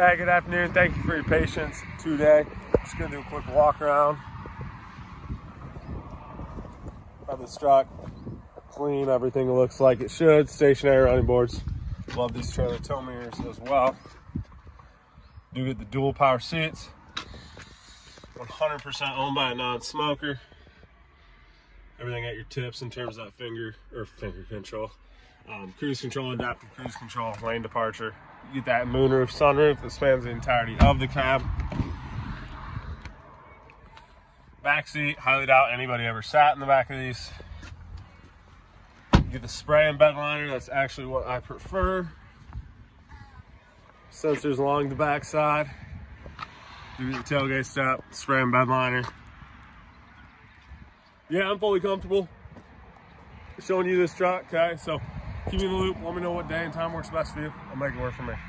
Hey, good afternoon. Thank you for your patience today. Just gonna do a quick walk around of this truck. Clean, everything looks like it should. Stationary running boards. Love these trailer tow mirrors as well. Do get the dual power seats. 100% owned by a non-smoker. Everything at your tips in terms of that finger or finger control. Um, cruise control, adaptive cruise control, lane departure. You get that moonroof, sunroof that spans the entirety of the cab. Back seat, highly doubt anybody ever sat in the back of these. You get the spray-in bed liner, that's actually what I prefer. Sensors along the back side. You get the tailgate step, spray-in bed liner. Yeah, I'm fully comfortable showing you this truck, okay? So keep me in the loop. Let me know what day and time works best for you. I'll make it work for me.